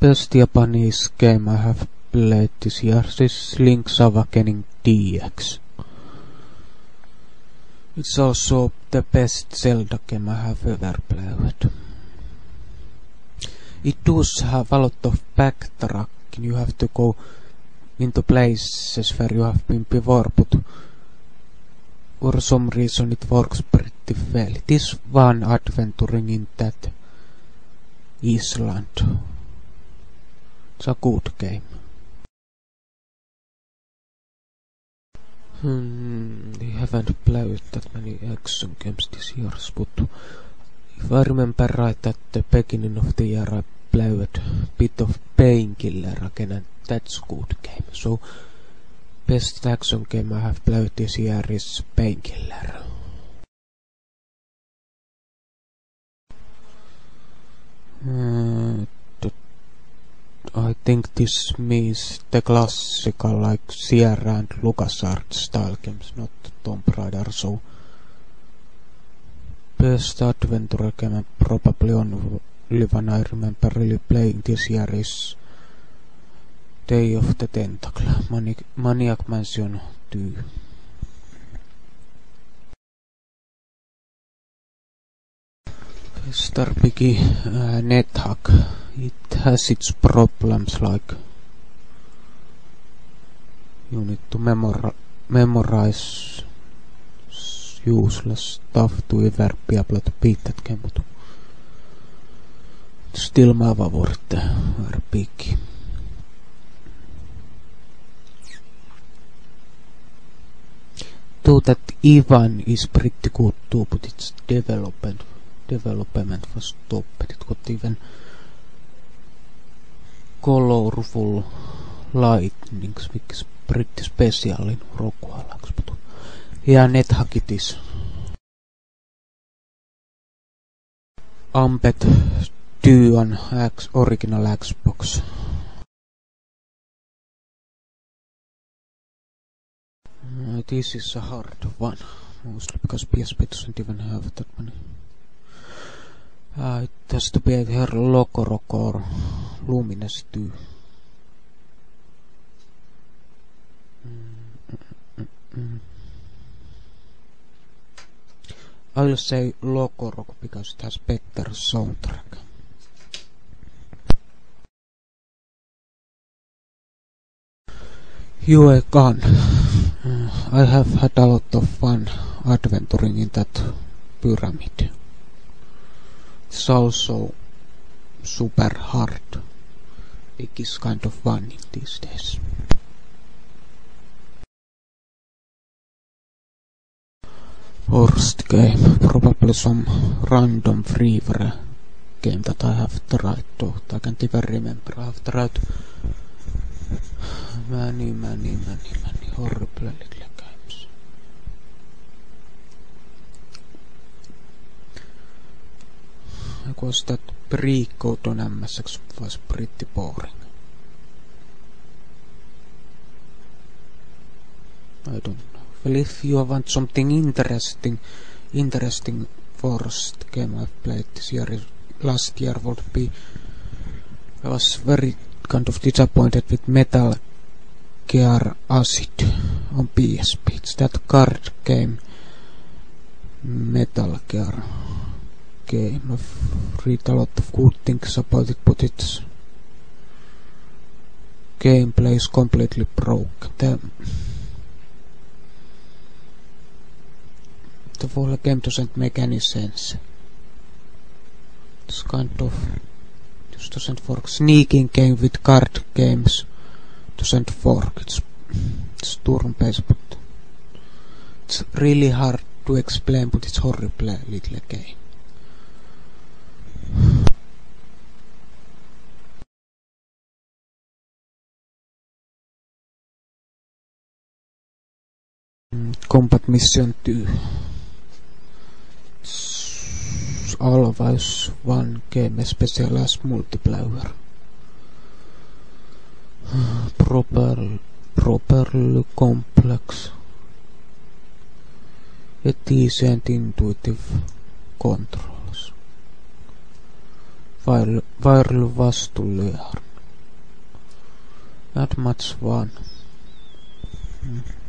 best Japanese game I have played this year is Link's Awakening DX. It's also the best Zelda game I have ever played. It does have a lot of backtracking. You have to go into places where you have been before, but for some reason it works pretty well. It is one adventuring in that Island. It's a good game. Hmm, I haven't played that many action games this year, but if I remember right at the beginning of the year I played a bit of Painkiller again and that's good game. So best action game I have played this year is Painkiller. Uh, I think this means the classical like Sierra and LucasArts style games, not Tomb Raider, so best adventure game probably on one I remember really playing this year is Day of the Tentacle, Mani Maniac Mansion 2. Star Piggy uh, NetHack. It has its problems like you need to memor memorize useless stuff to ever be able to beat that game, but still my favorite are big. Though that Ivan is pretty good too, but its development development was stopped. It got even colorful lightnings, which is pretty special in Rokualax. But yeah, NetHack it is. Amped 2 on X, original Xbox. This is a hard one, mostly because PSP doesn't even have that many. Uh, it has to be either Rock or Lumines 2. I will say Rock because it has better soundtrack. I have had a lot of fun adventuring in that pyramid. It's also super hard. It is kind of fun these days. Worst game, probably some random freeware game that I have tried to. I can't even remember. I have tried many, many, many, many horrible little games. Because that pre-code on MSX was pretty boring. I don't know. Well, if you want something interesting, interesting first game I've played this year, last year would be, I was very kind of disappointed with Metal Gear Acid on PSP. It's that card game, Metal Gear game. I've read a lot of good things about it, but its gameplay is completely broke. The, the whole game doesn't make any sense. It's kind of just doesn't work. Sneaking game with card games doesn't work. It's it's turn-based, but it's really hard to explain, but it's horrible little game. Combat Mission 2 always one game special as multiplayer. Proper, properly complex. Yet decent intuitive controls. While, while vastulyar Not much fun. Mm.